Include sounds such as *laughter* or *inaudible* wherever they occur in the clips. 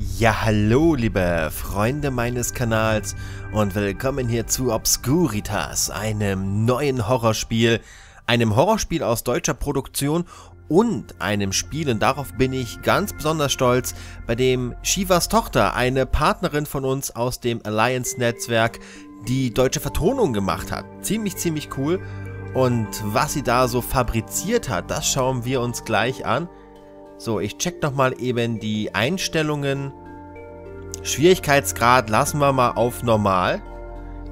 Ja, hallo, liebe Freunde meines Kanals und willkommen hier zu Obscuritas, einem neuen Horrorspiel, einem Horrorspiel aus deutscher Produktion und einem Spiel, und darauf bin ich ganz besonders stolz, bei dem Shivas Tochter, eine Partnerin von uns aus dem Alliance-Netzwerk, die deutsche Vertonung gemacht hat. Ziemlich, ziemlich cool. Und was sie da so fabriziert hat, das schauen wir uns gleich an. So, ich check nochmal eben die Einstellungen. Schwierigkeitsgrad lassen wir mal auf normal.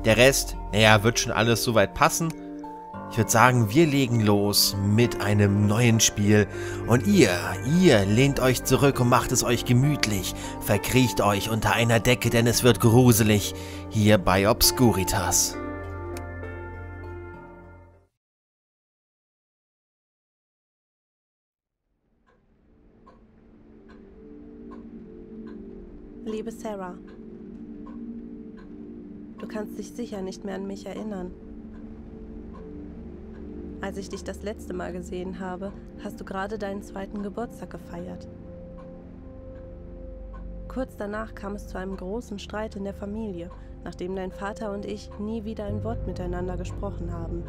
Der Rest, naja, wird schon alles soweit passen. Ich würde sagen, wir legen los mit einem neuen Spiel. Und ihr, ihr lehnt euch zurück und macht es euch gemütlich. Verkriecht euch unter einer Decke, denn es wird gruselig. Hier bei Obscuritas. Liebe Sarah, du kannst dich sicher nicht mehr an mich erinnern. Als ich dich das letzte Mal gesehen habe, hast du gerade deinen zweiten Geburtstag gefeiert. Kurz danach kam es zu einem großen Streit in der Familie, nachdem dein Vater und ich nie wieder ein Wort miteinander gesprochen haben.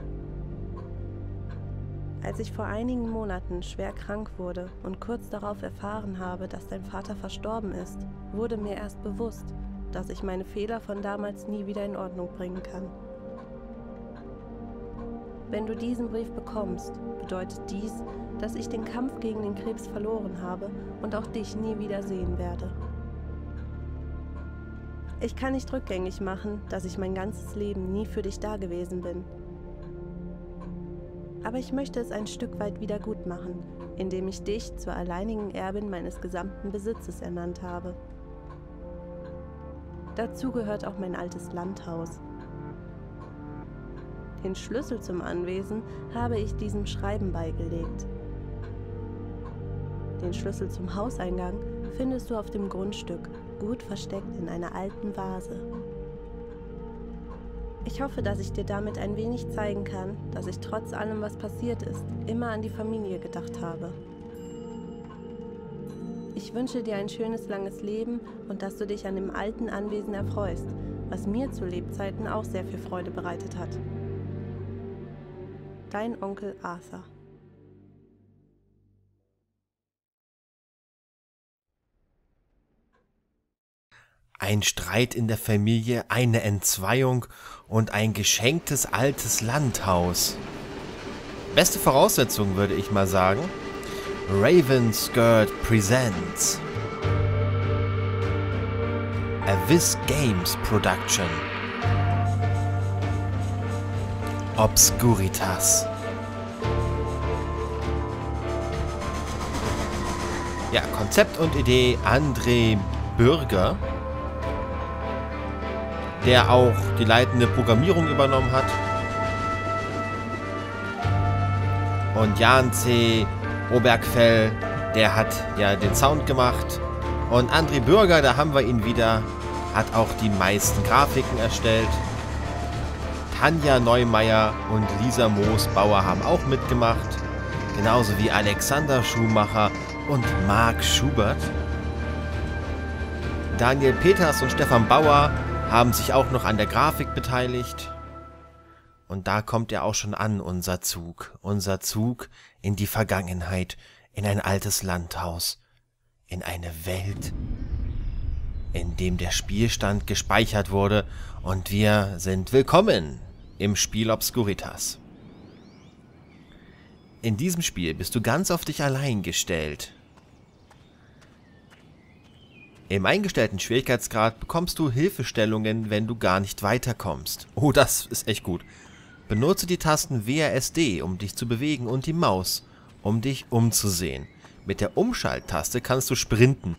Als ich vor einigen Monaten schwer krank wurde und kurz darauf erfahren habe, dass dein Vater verstorben ist, wurde mir erst bewusst, dass ich meine Fehler von damals nie wieder in Ordnung bringen kann. Wenn du diesen Brief bekommst, bedeutet dies, dass ich den Kampf gegen den Krebs verloren habe und auch dich nie wieder sehen werde. Ich kann nicht rückgängig machen, dass ich mein ganzes Leben nie für dich da gewesen bin aber ich möchte es ein Stück weit wieder gut machen, indem ich dich zur alleinigen Erbin meines gesamten Besitzes ernannt habe. Dazu gehört auch mein altes Landhaus. Den Schlüssel zum Anwesen habe ich diesem Schreiben beigelegt. Den Schlüssel zum Hauseingang findest du auf dem Grundstück, gut versteckt in einer alten Vase. Ich hoffe, dass ich dir damit ein wenig zeigen kann, dass ich trotz allem, was passiert ist, immer an die Familie gedacht habe. Ich wünsche dir ein schönes langes Leben und dass du dich an dem alten Anwesen erfreust, was mir zu Lebzeiten auch sehr viel Freude bereitet hat. Dein Onkel Arthur. Ein Streit in der Familie, eine Entzweiung und ein geschenktes altes Landhaus. Beste Voraussetzung, würde ich mal sagen. Raven Skirt Presents. Avis Games Production. Obscuritas. Ja, Konzept und Idee André Bürger der auch die leitende Programmierung übernommen hat. Und Jan C. Obergfell, der hat ja den Sound gemacht. Und André Bürger, da haben wir ihn wieder, hat auch die meisten Grafiken erstellt. Tanja Neumeier und Lisa Moosbauer haben auch mitgemacht. Genauso wie Alexander Schumacher und Marc Schubert. Daniel Peters und Stefan Bauer haben sich auch noch an der Grafik beteiligt. Und da kommt er auch schon an, unser Zug. Unser Zug in die Vergangenheit, in ein altes Landhaus, in eine Welt, in dem der Spielstand gespeichert wurde und wir sind willkommen im Spiel Obscuritas. In diesem Spiel bist du ganz auf dich allein gestellt im eingestellten Schwierigkeitsgrad bekommst du Hilfestellungen, wenn du gar nicht weiterkommst. Oh, das ist echt gut. Benutze die Tasten WASD, um dich zu bewegen und die Maus, um dich umzusehen. Mit der Umschalttaste kannst du sprinten.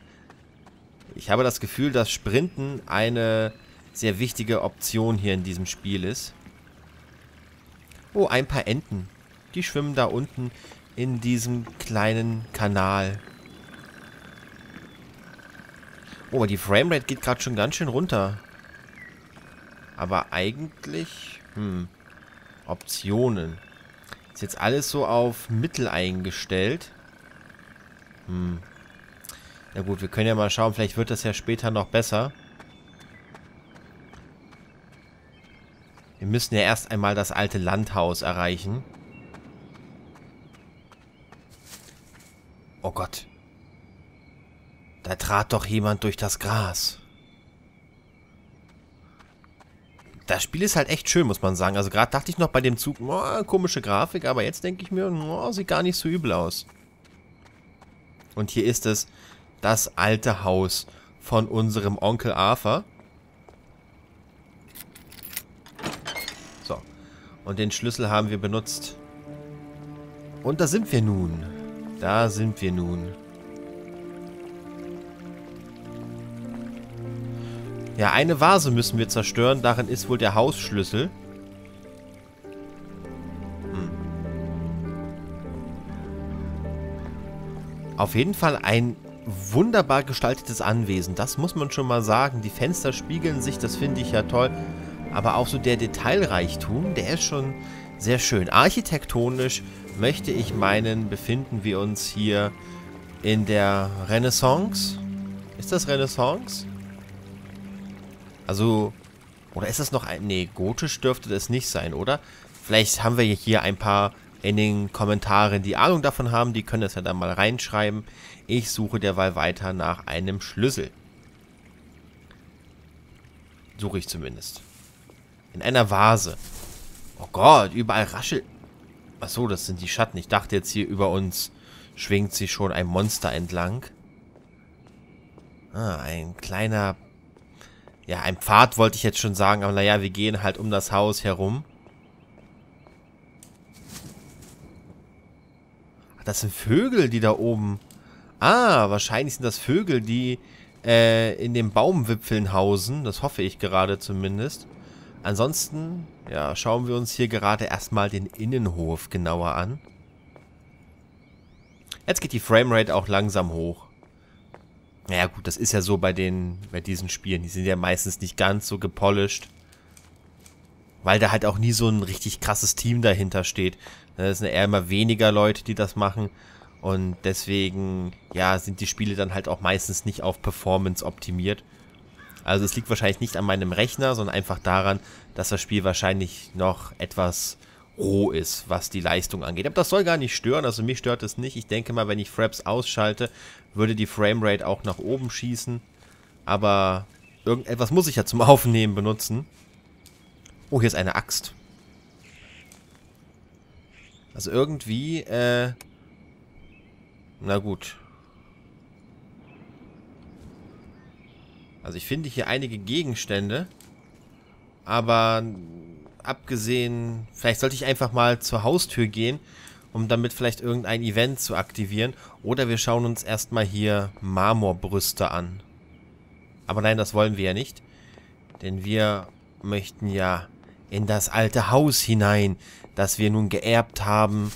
Ich habe das Gefühl, dass Sprinten eine sehr wichtige Option hier in diesem Spiel ist. Oh, ein paar Enten. Die schwimmen da unten in diesem kleinen Kanal. Oh, die Framerate geht gerade schon ganz schön runter. Aber eigentlich... Hm. Optionen. Ist jetzt alles so auf Mittel eingestellt. Hm. Na gut, wir können ja mal schauen, vielleicht wird das ja später noch besser. Wir müssen ja erst einmal das alte Landhaus erreichen. Oh Gott. Da trat doch jemand durch das Gras. Das Spiel ist halt echt schön, muss man sagen. Also gerade dachte ich noch bei dem Zug, oh, komische Grafik, aber jetzt denke ich mir, oh, sieht gar nicht so übel aus. Und hier ist es das alte Haus von unserem Onkel Arthur. So. Und den Schlüssel haben wir benutzt. Und da sind wir nun. Da sind wir nun. Ja, eine Vase müssen wir zerstören. Darin ist wohl der Hausschlüssel. Hm. Auf jeden Fall ein wunderbar gestaltetes Anwesen. Das muss man schon mal sagen. Die Fenster spiegeln sich, das finde ich ja toll. Aber auch so der Detailreichtum, der ist schon sehr schön. Architektonisch möchte ich meinen, befinden wir uns hier in der Renaissance. Ist das Renaissance? Also, oder ist das noch ein... Nee, gotisch dürfte das nicht sein, oder? Vielleicht haben wir hier ein paar in den Kommentaren, die Ahnung davon haben. Die können das ja dann mal reinschreiben. Ich suche derweil weiter nach einem Schlüssel. Suche ich zumindest. In einer Vase. Oh Gott, überall raschelt... Achso, das sind die Schatten. Ich dachte jetzt hier über uns schwingt sich schon ein Monster entlang. Ah, ein kleiner ja, ein Pfad wollte ich jetzt schon sagen, aber naja, wir gehen halt um das Haus herum. Ach, das sind Vögel, die da oben... Ah, wahrscheinlich sind das Vögel, die äh, in den Baumwipfeln hausen. Das hoffe ich gerade zumindest. Ansonsten, ja, schauen wir uns hier gerade erstmal den Innenhof genauer an. Jetzt geht die Framerate auch langsam hoch. Naja gut, das ist ja so bei den, bei diesen Spielen. Die sind ja meistens nicht ganz so gepolished. Weil da halt auch nie so ein richtig krasses Team dahinter steht. Das sind eher immer weniger Leute, die das machen. Und deswegen, ja, sind die Spiele dann halt auch meistens nicht auf Performance optimiert. Also es liegt wahrscheinlich nicht an meinem Rechner, sondern einfach daran, dass das Spiel wahrscheinlich noch etwas roh ist, was die Leistung angeht. Aber das soll gar nicht stören, also mich stört es nicht. Ich denke mal, wenn ich Fraps ausschalte, würde die Framerate auch nach oben schießen. Aber irgendetwas muss ich ja zum *laughs* Aufnehmen benutzen. Oh, hier ist eine Axt. Also irgendwie, äh... Na gut. Also ich finde hier einige Gegenstände. Aber abgesehen, vielleicht sollte ich einfach mal zur Haustür gehen, um damit vielleicht irgendein Event zu aktivieren. Oder wir schauen uns erstmal hier Marmorbrüste an. Aber nein, das wollen wir ja nicht. Denn wir möchten ja in das alte Haus hinein, das wir nun geerbt haben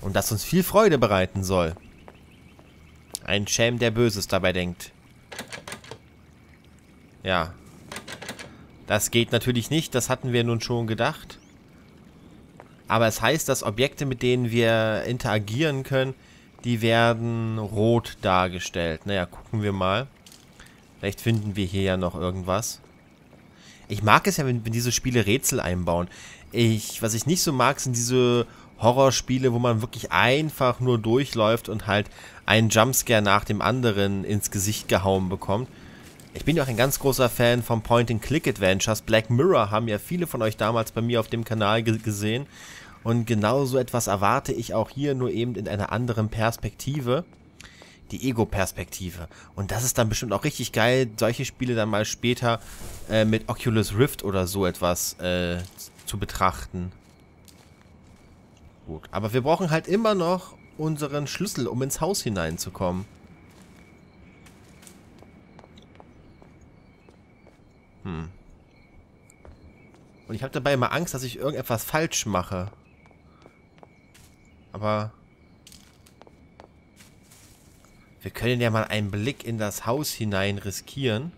und das uns viel Freude bereiten soll. Ein Schelm, der Böses dabei denkt. Ja, das geht natürlich nicht, das hatten wir nun schon gedacht. Aber es heißt, dass Objekte, mit denen wir interagieren können, die werden rot dargestellt. Naja, gucken wir mal. Vielleicht finden wir hier ja noch irgendwas. Ich mag es ja, wenn, wenn diese Spiele Rätsel einbauen. Ich, was ich nicht so mag, sind diese Horrorspiele, wo man wirklich einfach nur durchläuft und halt einen Jumpscare nach dem anderen ins Gesicht gehauen bekommt. Ich bin ja auch ein ganz großer Fan von Point-and-Click-Adventures. Black Mirror haben ja viele von euch damals bei mir auf dem Kanal gesehen. Und genau so etwas erwarte ich auch hier, nur eben in einer anderen Perspektive. Die Ego-Perspektive. Und das ist dann bestimmt auch richtig geil, solche Spiele dann mal später äh, mit Oculus Rift oder so etwas äh, zu betrachten. Gut, aber wir brauchen halt immer noch unseren Schlüssel, um ins Haus hineinzukommen. Hm. Und ich habe dabei immer Angst, dass ich irgendetwas falsch mache. Aber... Wir können ja mal einen Blick in das Haus hinein riskieren.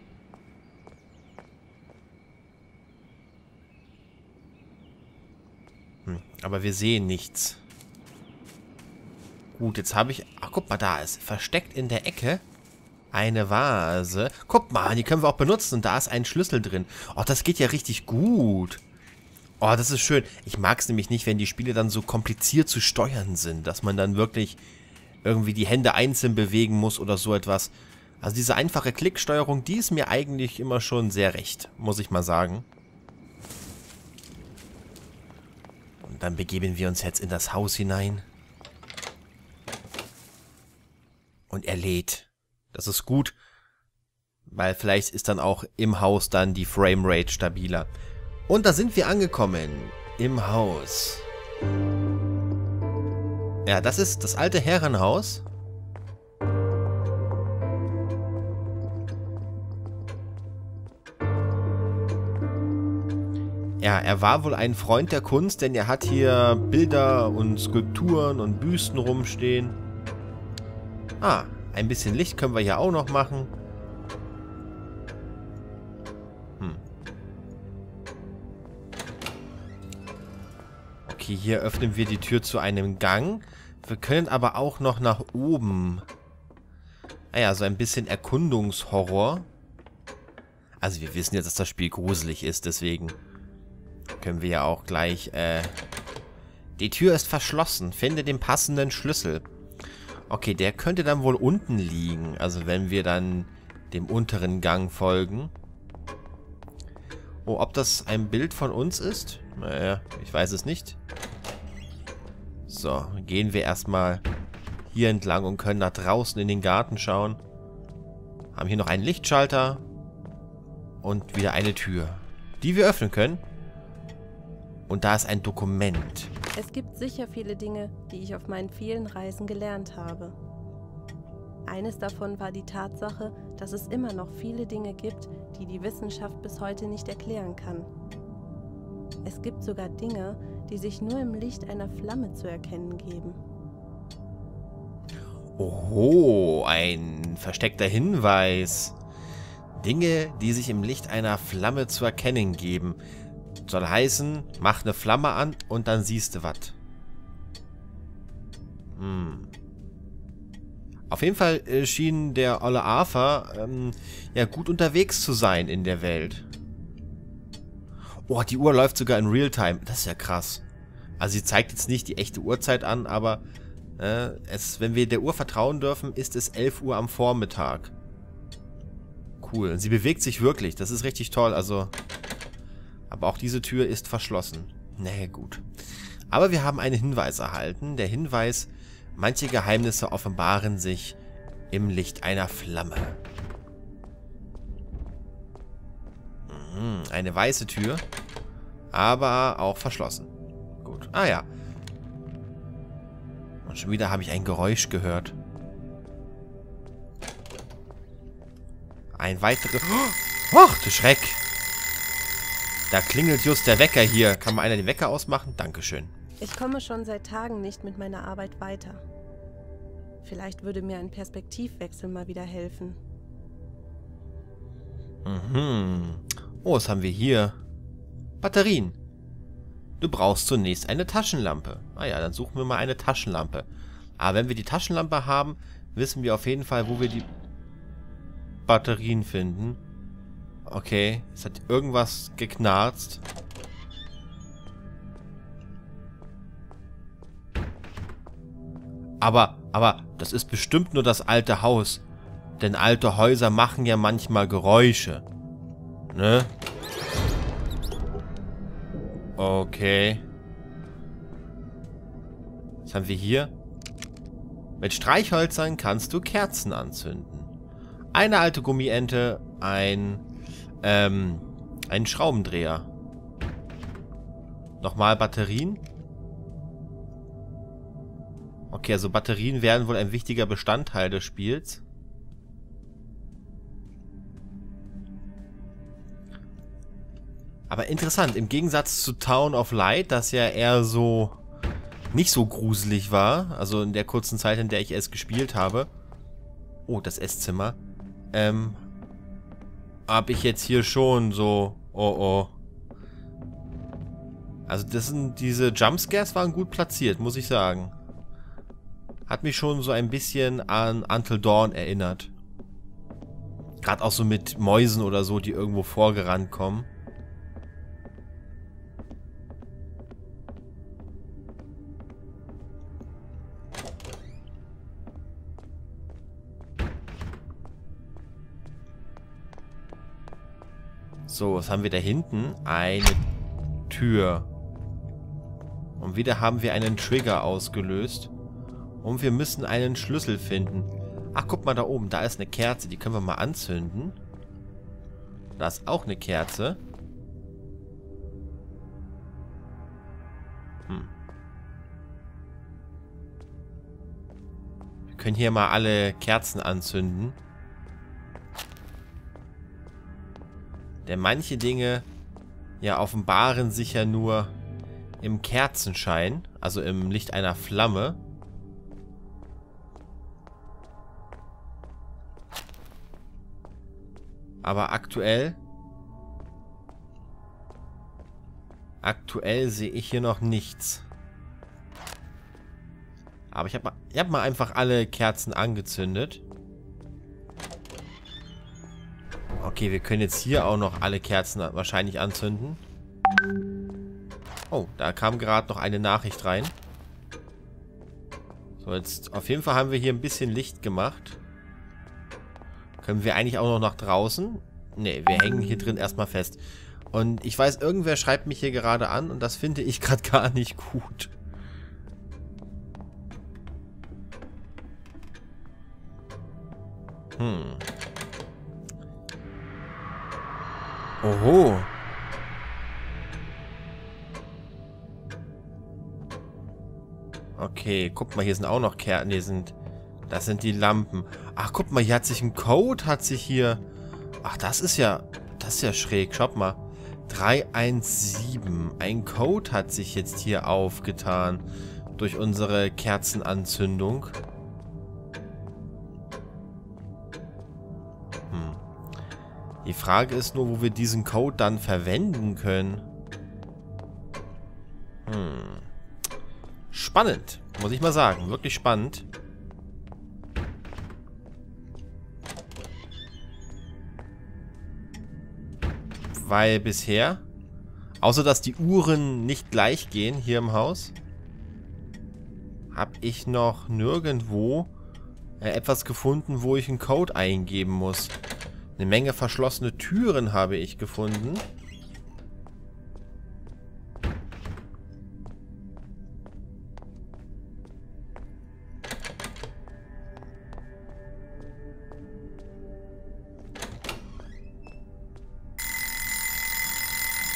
Hm, aber wir sehen nichts. Gut, jetzt habe ich... Ach, guck mal, da ist versteckt in der Ecke eine Vase. Guck mal, die können wir auch benutzen und da ist ein Schlüssel drin. Oh, das geht ja richtig gut. Oh, das ist schön. Ich mag es nämlich nicht, wenn die Spiele dann so kompliziert zu steuern sind, dass man dann wirklich irgendwie die Hände einzeln bewegen muss oder so etwas. Also diese einfache Klicksteuerung, die ist mir eigentlich immer schon sehr recht, muss ich mal sagen. Und dann begeben wir uns jetzt in das Haus hinein. Und er lädt. Das ist gut, weil vielleicht ist dann auch im Haus dann die Framerate stabiler. Und da sind wir angekommen. Im Haus. Ja, das ist das alte Herrenhaus. Ja, er war wohl ein Freund der Kunst, denn er hat hier Bilder und Skulpturen und Büsten rumstehen. Ah, ein bisschen Licht können wir hier auch noch machen. Hm. Okay, hier öffnen wir die Tür zu einem Gang. Wir können aber auch noch nach oben. Naja, ah so ein bisschen Erkundungshorror. Also wir wissen jetzt, dass das Spiel gruselig ist, deswegen können wir ja auch gleich... Äh die Tür ist verschlossen. Finde den passenden Schlüssel. Okay, der könnte dann wohl unten liegen. Also wenn wir dann dem unteren Gang folgen. Oh, ob das ein Bild von uns ist? Naja, ich weiß es nicht. So, gehen wir erstmal hier entlang und können nach draußen in den Garten schauen. Haben hier noch einen Lichtschalter. Und wieder eine Tür, die wir öffnen können. Und da ist ein Dokument. Es gibt sicher viele Dinge, die ich auf meinen vielen Reisen gelernt habe. Eines davon war die Tatsache, dass es immer noch viele Dinge gibt, die die Wissenschaft bis heute nicht erklären kann. Es gibt sogar Dinge, die sich nur im Licht einer Flamme zu erkennen geben. Oho, ein versteckter Hinweis. Dinge, die sich im Licht einer Flamme zu erkennen geben. Soll heißen, mach eine Flamme an und dann siehst du was. Hm. Auf jeden Fall äh, schien der Olle Arthur ähm, ja gut unterwegs zu sein in der Welt. Oh, die Uhr läuft sogar in Realtime. Das ist ja krass. Also sie zeigt jetzt nicht die echte Uhrzeit an, aber äh, es, wenn wir der Uhr vertrauen dürfen, ist es 11 Uhr am Vormittag. Cool. Sie bewegt sich wirklich. Das ist richtig toll. Also aber auch diese Tür ist verschlossen. Naja, gut. Aber wir haben einen Hinweis erhalten. Der Hinweis, manche Geheimnisse offenbaren sich im Licht einer Flamme. Mhm, eine weiße Tür, aber auch verschlossen. Gut. Ah ja. Und schon wieder habe ich ein Geräusch gehört. Ein weiteres... *gasps* Oh, du Schreck! Da klingelt just der Wecker hier. Kann mal einer den Wecker ausmachen? Dankeschön. Ich komme schon seit Tagen nicht mit meiner Arbeit weiter. Vielleicht würde mir ein Perspektivwechsel mal wieder helfen. Mhm. Oh, was haben wir hier? Batterien. Du brauchst zunächst eine Taschenlampe. Ah ja, dann suchen wir mal eine Taschenlampe. Aber wenn wir die Taschenlampe haben, wissen wir auf jeden Fall, wo wir die Batterien finden. Okay, es hat irgendwas geknarzt. Aber, aber, das ist bestimmt nur das alte Haus. Denn alte Häuser machen ja manchmal Geräusche. Ne? Okay. Was haben wir hier? Mit Streichhölzern kannst du Kerzen anzünden. Eine alte Gummiente, ein ähm, einen Schraubendreher. Nochmal Batterien. Okay, also Batterien werden wohl ein wichtiger Bestandteil des Spiels. Aber interessant, im Gegensatz zu Town of Light, das ja eher so nicht so gruselig war, also in der kurzen Zeit, in der ich es gespielt habe. Oh, das Esszimmer. Ähm, habe ich jetzt hier schon so, oh oh. Also das sind, diese Jumpscares waren gut platziert, muss ich sagen. Hat mich schon so ein bisschen an Until Dawn erinnert. Gerade auch so mit Mäusen oder so, die irgendwo vorgerannt kommen. So, was haben wir da hinten? Eine Tür. Und wieder haben wir einen Trigger ausgelöst. Und wir müssen einen Schlüssel finden. Ach, guck mal da oben. Da ist eine Kerze. Die können wir mal anzünden. Da ist auch eine Kerze. Hm. Wir können hier mal alle Kerzen anzünden. Denn manche Dinge ja offenbaren sich ja nur im Kerzenschein, also im Licht einer Flamme. Aber aktuell... Aktuell sehe ich hier noch nichts. Aber ich habe mal, hab mal einfach alle Kerzen angezündet. Okay, wir können jetzt hier auch noch alle Kerzen wahrscheinlich anzünden. Oh, da kam gerade noch eine Nachricht rein. So, jetzt auf jeden Fall haben wir hier ein bisschen Licht gemacht. Können wir eigentlich auch noch nach draußen? Ne, wir hängen hier drin erstmal fest. Und ich weiß, irgendwer schreibt mich hier gerade an und das finde ich *laughs* gerade gar nicht gut. Hm. Oho. Okay, guck mal, hier sind auch noch Kerzen. Nee, sind, das sind die Lampen. Ach, guck mal, hier hat sich ein Code, hat sich hier... Ach, das ist ja, das ist ja schräg. Schaut mal. 317. Ein Code hat sich jetzt hier aufgetan durch unsere Kerzenanzündung. Die Frage ist nur, wo wir diesen Code dann verwenden können. Hm. Spannend, muss ich mal sagen. Wirklich spannend. Weil bisher, außer dass die Uhren nicht gleich gehen hier im Haus, habe ich noch nirgendwo äh, etwas gefunden, wo ich einen Code eingeben muss. Eine Menge verschlossene Türen habe ich gefunden.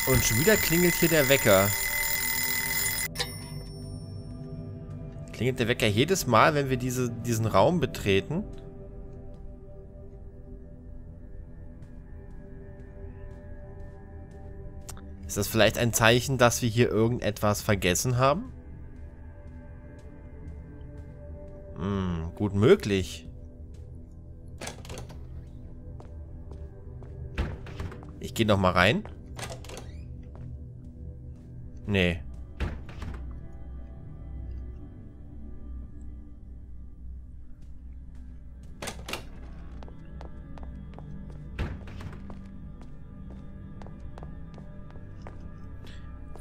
Und schon wieder klingelt hier der Wecker. Klingelt der Wecker jedes Mal, wenn wir diese, diesen Raum betreten? Ist das vielleicht ein Zeichen, dass wir hier irgendetwas vergessen haben? Hm, gut möglich. Ich gehe noch mal rein. Nee.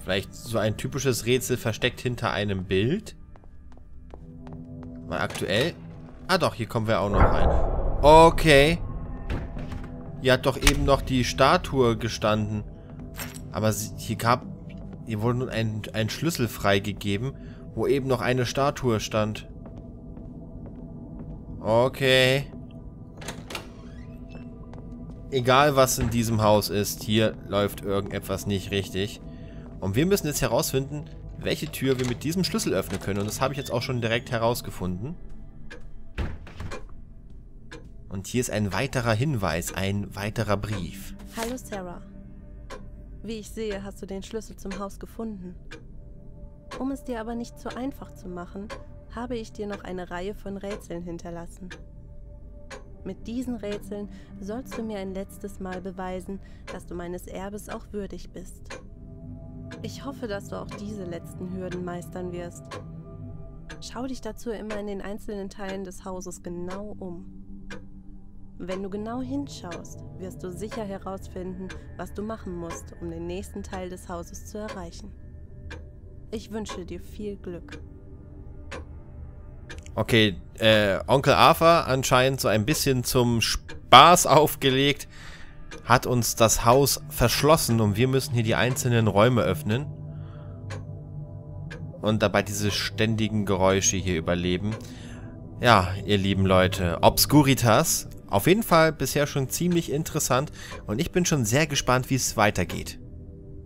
Vielleicht so ein typisches Rätsel versteckt hinter einem Bild. Weil aktuell... Ah doch, hier kommen wir auch noch rein. Okay. Hier hat doch eben noch die Statue gestanden. Aber hier gab Ihr wurde nun ein, ein Schlüssel freigegeben, wo eben noch eine Statue stand. Okay. Egal, was in diesem Haus ist, hier läuft irgendetwas nicht richtig. Und wir müssen jetzt herausfinden, welche Tür wir mit diesem Schlüssel öffnen können. Und das habe ich jetzt auch schon direkt herausgefunden. Und hier ist ein weiterer Hinweis, ein weiterer Brief. Hallo Sarah. Wie ich sehe, hast du den Schlüssel zum Haus gefunden. Um es dir aber nicht so einfach zu machen, habe ich dir noch eine Reihe von Rätseln hinterlassen. Mit diesen Rätseln sollst du mir ein letztes Mal beweisen, dass du meines Erbes auch würdig bist. Ich hoffe, dass du auch diese letzten Hürden meistern wirst. Schau dich dazu immer in den einzelnen Teilen des Hauses genau um. Wenn du genau hinschaust, wirst du sicher herausfinden, was du machen musst, um den nächsten Teil des Hauses zu erreichen. Ich wünsche dir viel Glück. Okay, äh, Onkel Arthur anscheinend so ein bisschen zum Spaß aufgelegt, hat uns das Haus verschlossen und wir müssen hier die einzelnen Räume öffnen. Und dabei diese ständigen Geräusche hier überleben. Ja, ihr lieben Leute, Obscuritas, auf jeden Fall bisher schon ziemlich interessant und ich bin schon sehr gespannt, wie es weitergeht.